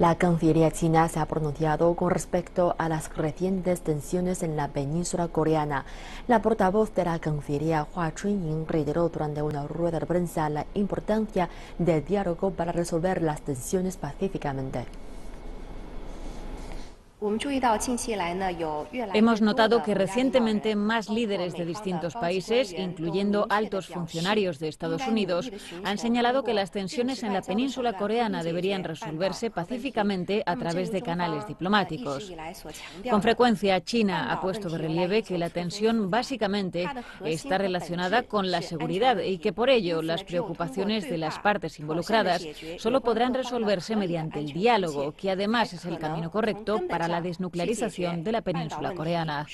La Cancillería china se ha pronunciado con respecto a las recientes tensiones en la península coreana. La portavoz de la Cancillería, Hua Chunying, reiteró durante una rueda de prensa la importancia del diálogo para resolver las tensiones pacíficamente. Hemos notado que recientemente más líderes de distintos países, incluyendo altos funcionarios de Estados Unidos, han señalado que las tensiones en la península coreana deberían resolverse pacíficamente a través de canales diplomáticos. Con frecuencia, China ha puesto de relieve que la tensión básicamente está relacionada con la seguridad y que por ello las preocupaciones de las partes involucradas solo podrán resolverse mediante el diálogo, que además es el camino correcto para la desnuclearización de la península coreana.